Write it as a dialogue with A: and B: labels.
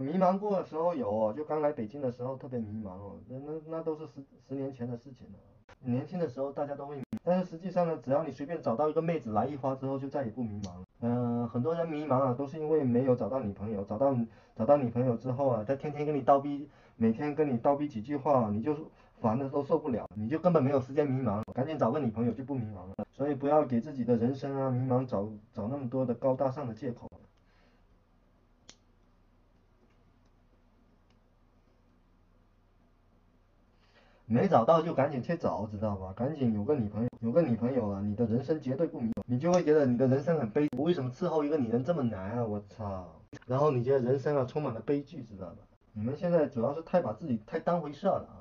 A: 迷茫过的时候有，就刚来北京的时候特别迷茫哦，那那那都是十十年前的事情了。年轻的时候大家都会迷，但是实际上呢，只要你随便找到一个妹子来一发之后，就再也不迷茫了。嗯、很多人迷茫啊，都是因为没有找到女朋友，找到找到女朋友之后啊，她天天跟你叨逼，每天跟你叨逼几句话，你就烦的都受不了，你就根本没有时间迷茫，赶紧找个女朋友就不迷茫了。所以不要给自己的人生啊迷茫找找那么多的高大上的借口。没找到就赶紧去找，知道吧？赶紧有个女朋友，有个女朋友了，你的人生绝对不迷茫，你就会觉得你的人生很悲。为什么伺候一个女人这么难啊？我操！然后你觉得人生啊充满了悲剧，知道吧？你们现在主要是太把自己太当回事了啊。